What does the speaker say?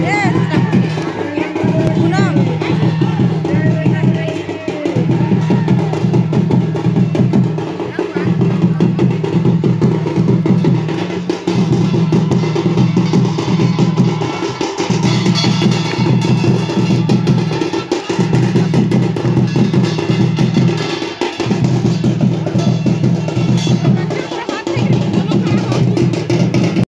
Yes, Una.